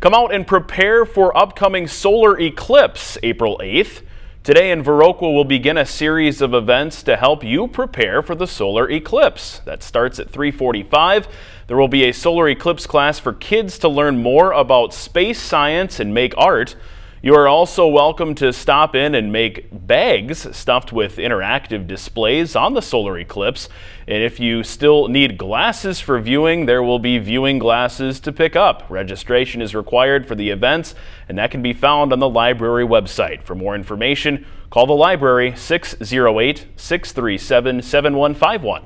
Come out and prepare for upcoming solar eclipse April 8th. Today in Viroqua we'll begin a series of events to help you prepare for the solar eclipse. That starts at 345. There will be a solar eclipse class for kids to learn more about space science and make art. You are also welcome to stop in and make bags stuffed with interactive displays on the solar eclipse. And if you still need glasses for viewing, there will be viewing glasses to pick up. Registration is required for the events, and that can be found on the library website. For more information, call the library 608 637 7151.